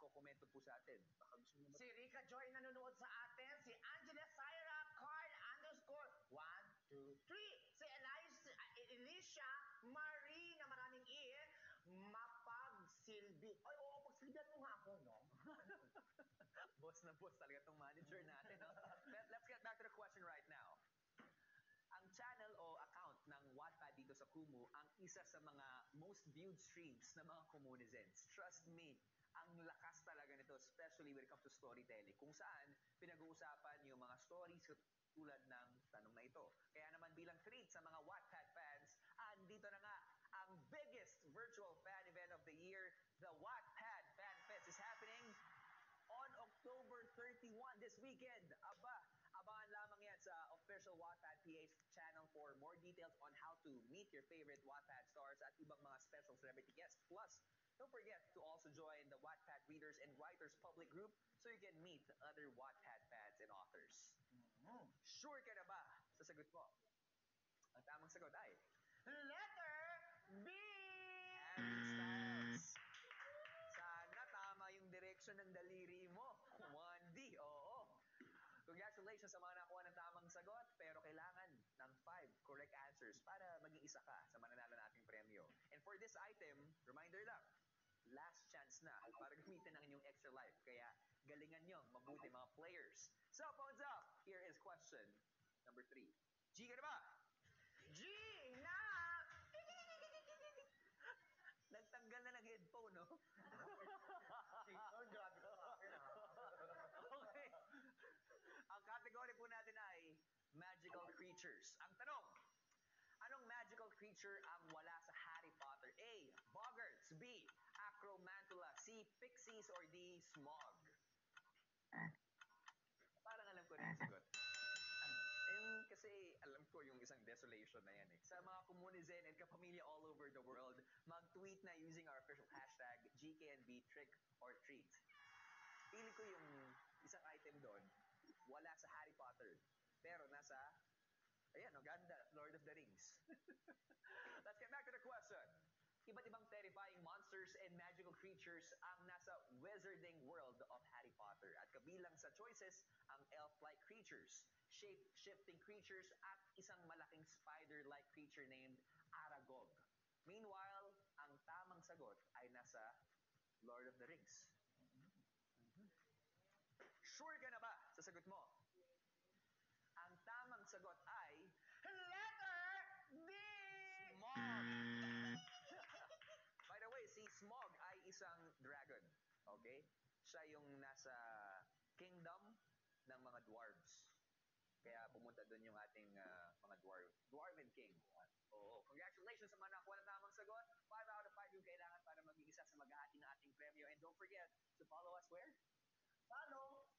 nagko-komento po sa atin. Baka gusto niyo Si Rika Joy nanonood sa atin. Si Angela Syra Carl underscore 1, 2, 3. Si Elias, uh, Alicia Marie na maraming E. Mapagsilbi. Ay, oo, pagsilbihan mo nga ako, no? boss na boss talaga tong manager natin. No? Let, let's get back to the question right now. Ang channel o account ng Wattpad dito sa Kumu ang isa sa mga most viewed streams ng mga Kumunizens. Trust me, ang lakas talaga nito, especially when it comes to storytelling, kung saan pinag-uusapan yung mga stories tulad ng tanong na ito. Kaya naman bilang treat sa mga Wattpad fans, andito na nga ang biggest virtual fan event of the year, the Wattpad Fan Fest is happening on October 31 this weekend. Aba, abangan lamang yan sa official Wattpad PH channel for more details on how to meet your favorite Wattpad stars at ibang mga special celebrity guests. Plus, don't forget to also join the Wattpad Readers and Writers public group so you can meet other Wattpad fans and authors. Sure ka na ba sa sagot mo? Ang tamang sagot ay Letter B! Styles. Sana tama yung direction ng daliri mo. 1D, oo. Congratulations sa mga nakuha ng tamang sagot, pero kailangan ng 5 correct answers para maging isa ka sa mananalo nating premyo. And for this item, reminder lang, last chance na para gamitin ang inyong extra life. Kaya galingan nyo, mabuti mga players. So, phones up. Here is question number 3. G ka na ba? G na! Nagtanggal na ng headphone, no? Okay. Ang category po natin ay magical creatures. Ang tanong, anong magical creature ang wala sa Harry Potter? A. Boggarts. B. Pixies. Or D. Smog? Parang alam ko na yung sagot. And kasi alam ko yung isang desolation na yan eh. Sa mga Komunizen and kapamilya all over the world, mag-tweet na using our official hashtag GKNB Trick or Treat. Pili ko yung isang item doon, wala sa Harry Potter, pero nasa, ayan, no, Gandalf, Lord of the Rings. Let's get back to the question. Iba't ibang terrifying monsters and magical creatures ang nasa wizarding world of Harry Potter. At kabilang sa choices, ang elf-like creatures, shape-shifting creatures, at isang malaking spider-like creature named Aragog. Meanwhile, ang tamang sagot ay nasa Lord of the Rings. Sure ka na ba sa sagot mo? Ang tamang sagot ay Letter B! Smog. By the Smog ay isang dragon. Okay? Siya yung nasa kingdom ng mga dwarves. Kaya pumunta doon yung ating ah, mga dwarf, Dwarven King. Oo, congratulations sa mga nakuha ng tamang sagot. 5 out of 5 yung kailangan para maging isa sa maghahati ng ating premyo. And don't forget to follow us where? Follow.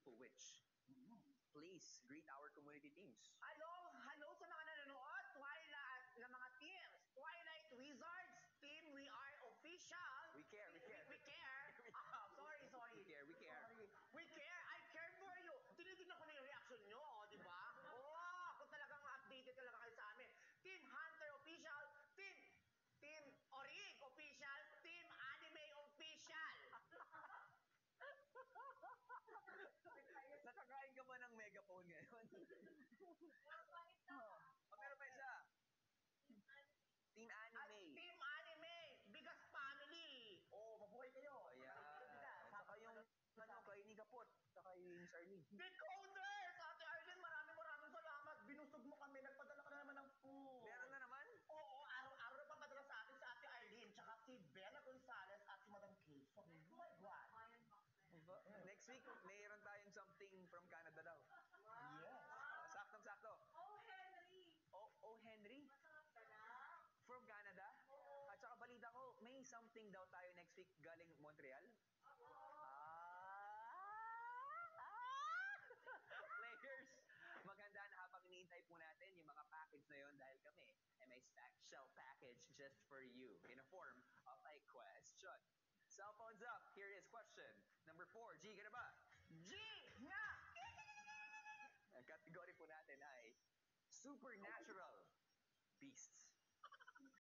Beautiful witch, mm-hmm. please greet our community teams. Hello, hello sa mga nanonood. Twilight mga teams. Twilight megaphone ngayon? oh, meron pa isa. Team At Anime. Team Anime, Bigas Family. Oh, mabuhay kayo. Ayan. At saka yung ano, kay Ni Kapot, saka yung Arlene. Decoders! Ate Arlene, maraming maraming salamat. Binusog mo kami. Nagpadala ka na naman ng food. Meron na naman? Oo, araw-araw na papadala sa atin sa Ate Arlene. Tsaka si Bella Gonzalez at si Madam Kay. So, oh my God. Next week, mayroon tayong something from Canada daw. Yes. Uh, Saktong-sakto. Oh, Henry! Oh, oh Henry, Masarap ka na? from Canada. At saka balita ko, may something daw tayo next week galing Montreal. Ah! ah! Players, maganda na habang iniintay po natin yung mga package na yon dahil kami ay may special package just for you in a form of a question. Cell phones up. Here is question number four. G, ka na ba? G nga! Ang supernatural beasts.